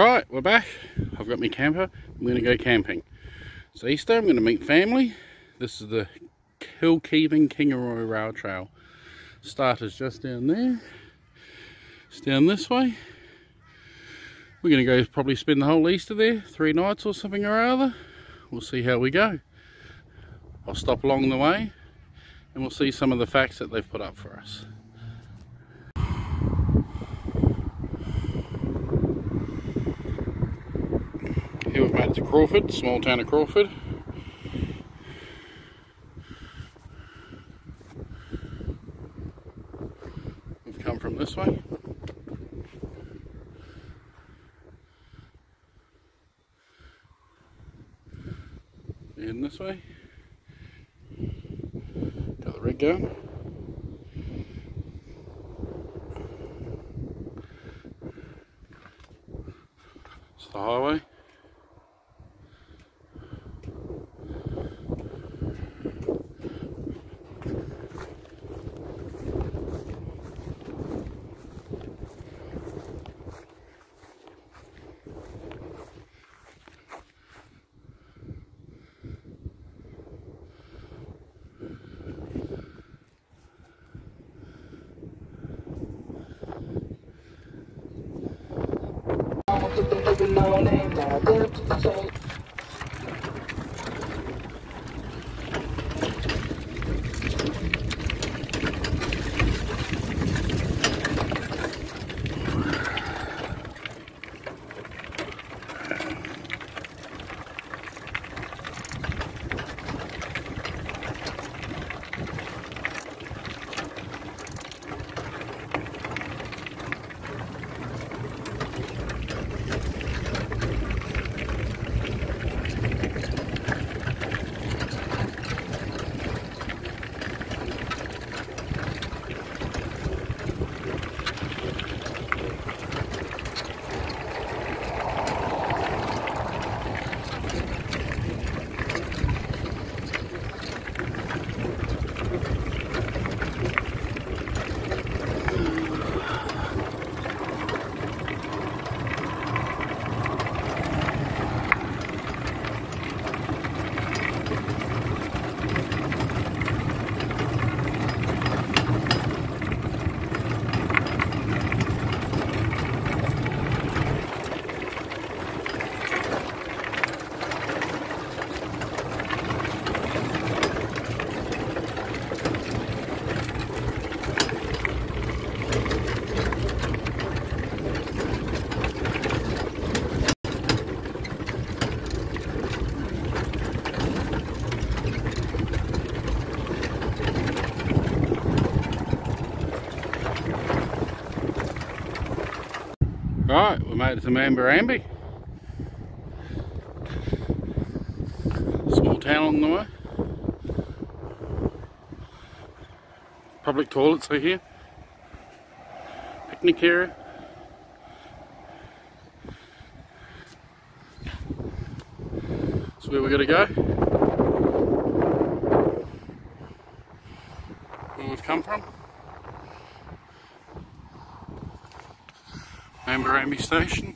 Right, we're back. I've got my camper. I'm going to go camping. It's Easter. I'm going to meet family. This is the Kilkivan Kingaroy Rail Trail. Start is just down there. It's down this way. We're going to go probably spend the whole Easter there, three nights or something or other. We'll see how we go. I'll stop along the way and we'll see some of the facts that they've put up for us. Here it to Crawford, small town of Crawford. We've come from this way. In this way. Got the rig going. It's the highway. Right, we made it to Memerambi. Small town along the way. Public toilets are here. Picnic area. That's where we're going to go. Where we've come from. Memerambi Station.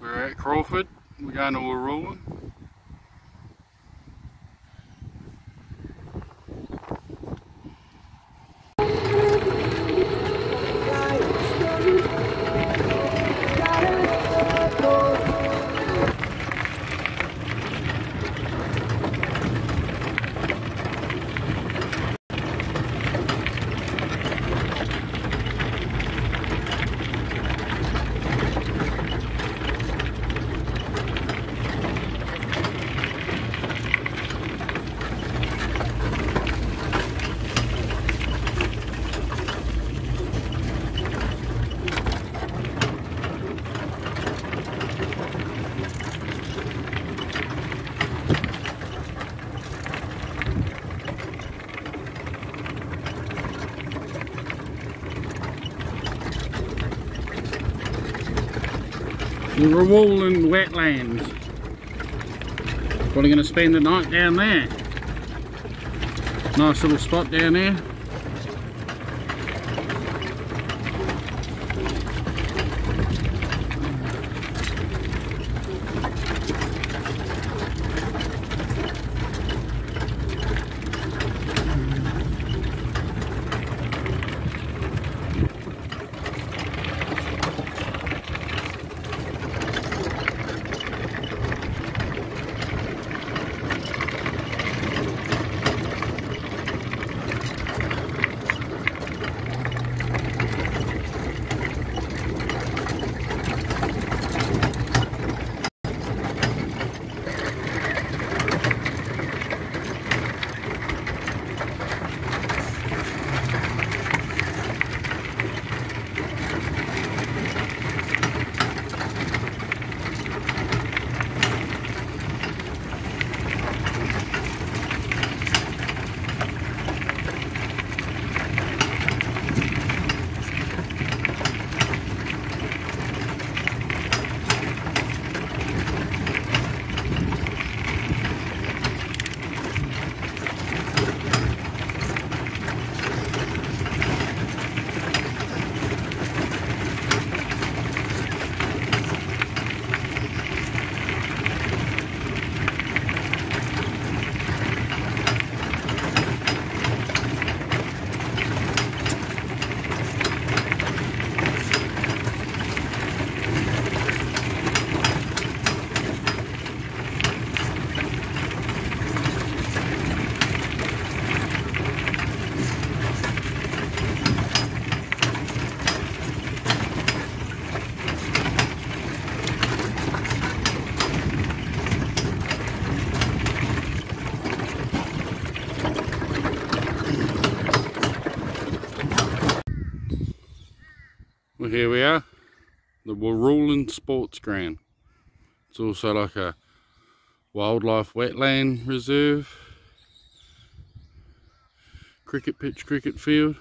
We're at Crawford. We're going to Wooroolin. The Wooroolin wetlands. Probably going to spend the night down there. Nice little spot down there. Wooroolin Sports Ground. It's also like a wildlife wetland reserve, cricket pitch, cricket field.